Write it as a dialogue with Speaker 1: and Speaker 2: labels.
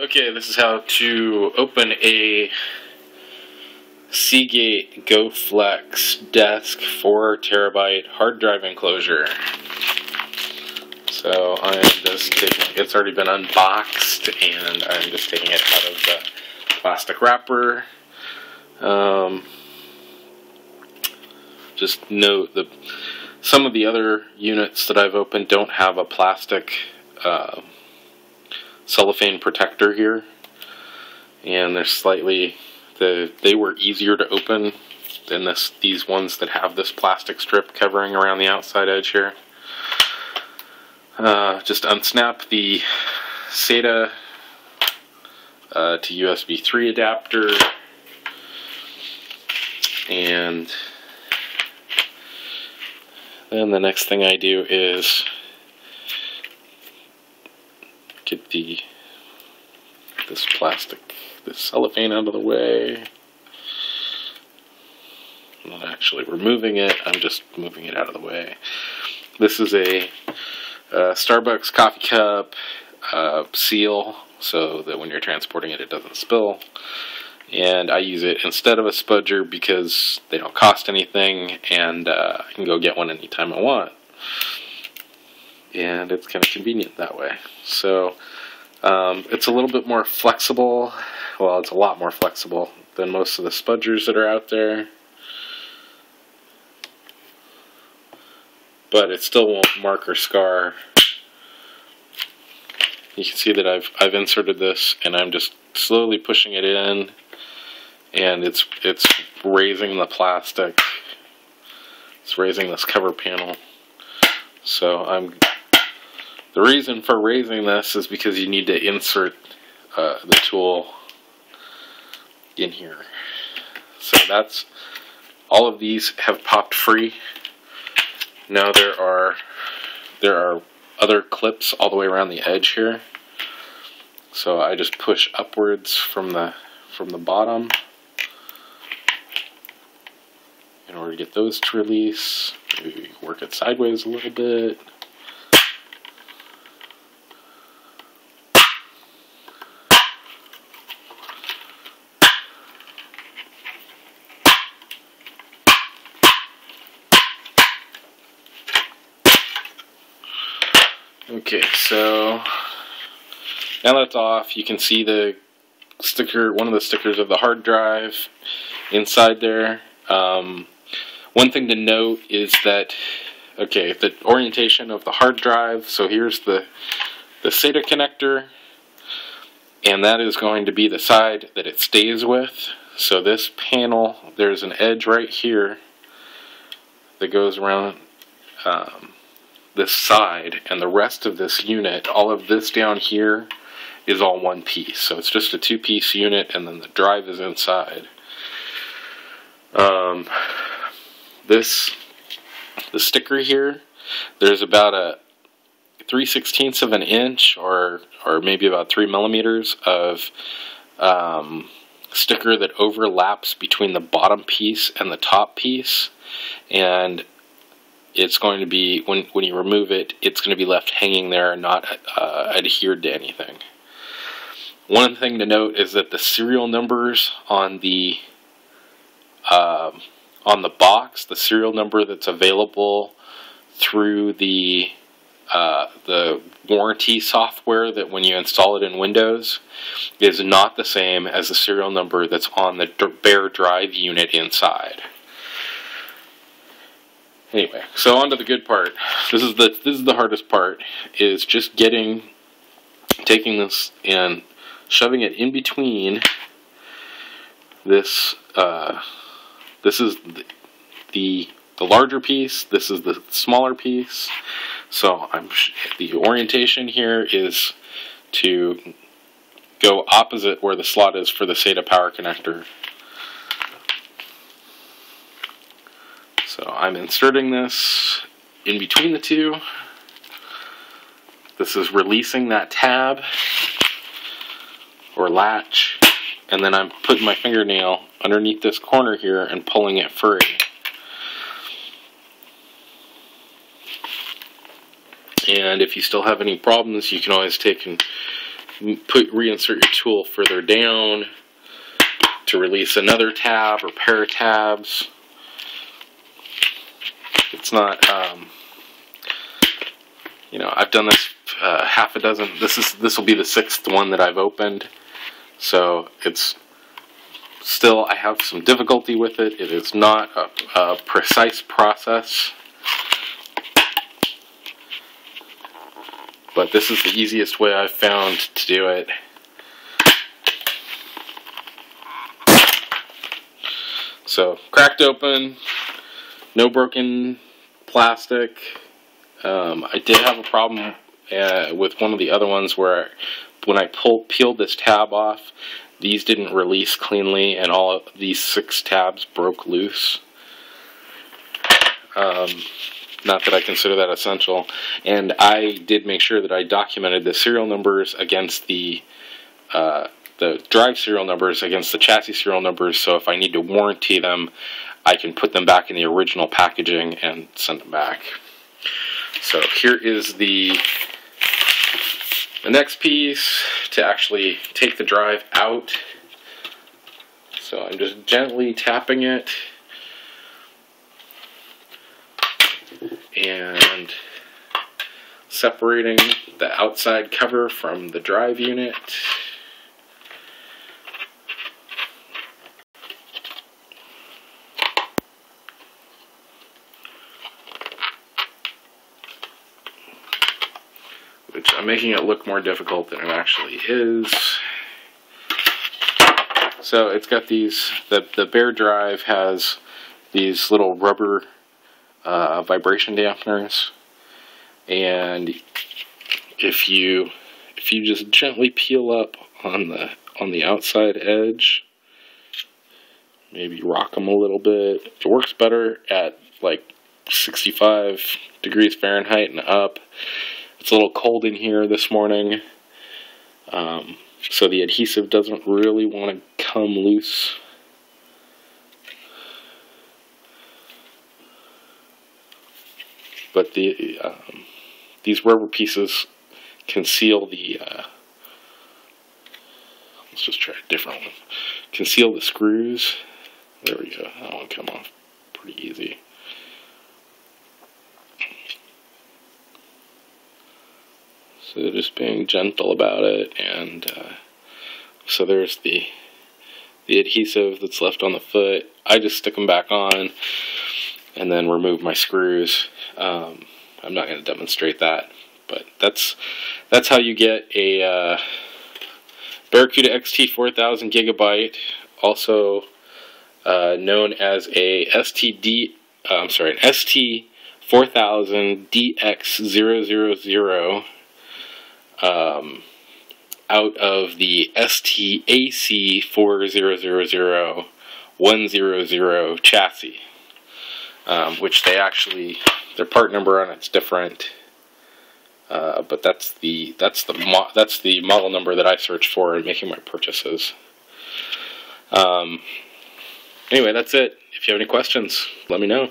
Speaker 1: Okay, this is how to open a Seagate GoFlex desk 4 terabyte hard drive enclosure. So I'm just taking, it's already been unboxed and I'm just taking it out of the plastic wrapper. Um, just note that some of the other units that I've opened don't have a plastic uh, cellophane protector here. And they're slightly the they were easier to open than this these ones that have this plastic strip covering around the outside edge here. Uh, just unsnap the SATA uh, to USB 3 adapter. And then the next thing I do is the this plastic, this cellophane out of the way. I'm not actually removing it, I'm just moving it out of the way. This is a, a Starbucks coffee cup uh, seal so that when you're transporting it, it doesn't spill. And I use it instead of a spudger because they don't cost anything and uh, I can go get one anytime I want and it's kind of convenient that way. So um, it's a little bit more flexible. Well, it's a lot more flexible than most of the spudgers that are out there. But it still won't mark or scar. You can see that I've I've inserted this and I'm just slowly pushing it in and it's it's raising the plastic. It's raising this cover panel. So I'm the reason for raising this is because you need to insert uh, the tool in here. So that's, all of these have popped free. Now there are, there are other clips all the way around the edge here. So I just push upwards from the, from the bottom in order to get those to release. Maybe work it sideways a little bit. Okay, so now that's off, you can see the sticker, one of the stickers of the hard drive inside there. Um, one thing to note is that, okay, the orientation of the hard drive, so here's the, the SATA connector, and that is going to be the side that it stays with. So this panel, there's an edge right here that goes around um, this side and the rest of this unit, all of this down here is all one piece. So it's just a two piece unit and then the drive is inside. Um, this, the sticker here, there's about a 3 sixteenths of an inch or, or maybe about 3 millimeters of um, sticker that overlaps between the bottom piece and the top piece. And it's going to be, when, when you remove it, it's going to be left hanging there and not uh, adhered to anything. One thing to note is that the serial numbers on the um, on the box, the serial number that's available through the uh, the warranty software that when you install it in Windows is not the same as the serial number that's on the bare drive unit inside. Anyway, so on to the good part. This is the this is the hardest part is just getting taking this and shoving it in between this uh, this is the, the the larger piece, this is the smaller piece. So I'm the orientation here is to go opposite where the slot is for the SATA power connector. So I'm inserting this in between the two. This is releasing that tab or latch and then I'm putting my fingernail underneath this corner here and pulling it free. And if you still have any problems, you can always take and put reinsert your tool further down to release another tab or pair of tabs. It's not, um, you know, I've done this uh, half a dozen. This is this will be the sixth one that I've opened, so it's still I have some difficulty with it. It is not a, a precise process. But this is the easiest way I've found to do it. So, cracked open, no broken plastic. Um, I did have a problem uh, with one of the other ones where when I pull, peeled this tab off, these didn't release cleanly and all these six tabs broke loose. Um, not that I consider that essential. And I did make sure that I documented the serial numbers against the uh, the drive serial numbers against the chassis serial numbers. So if I need to warranty them, I can put them back in the original packaging and send them back. So here is the the next piece to actually take the drive out. So I'm just gently tapping it and separating the outside cover from the drive unit. Which I'm making it look more difficult than it actually is. So it's got these, the, the bare drive has these little rubber uh, vibration dampeners and if you if you just gently peel up on the on the outside edge maybe rock them a little bit it works better at like 65 degrees Fahrenheit and up it's a little cold in here this morning. Um, so the adhesive doesn't really want to come loose. But the um, these rubber pieces conceal the uh, let's just try a different one. Conceal the screws. There we go. That one come off pretty easy so just being gentle about it and uh, so there's the the adhesive that's left on the foot I just stick them back on and then remove my screws. Um, I'm not going to demonstrate that, but that's that's how you get a uh, Barracuda XT 4000 gigabyte, also uh, known as a STD. Uh, I'm sorry, an ST 4000 DX000 um, out of the STAC 4000 100 chassis um, which they actually their part number on it's different. Uh, but that's the that's the that's the model number that I searched for in making my purchases. Um, anyway, that's it. If you have any questions, let me know.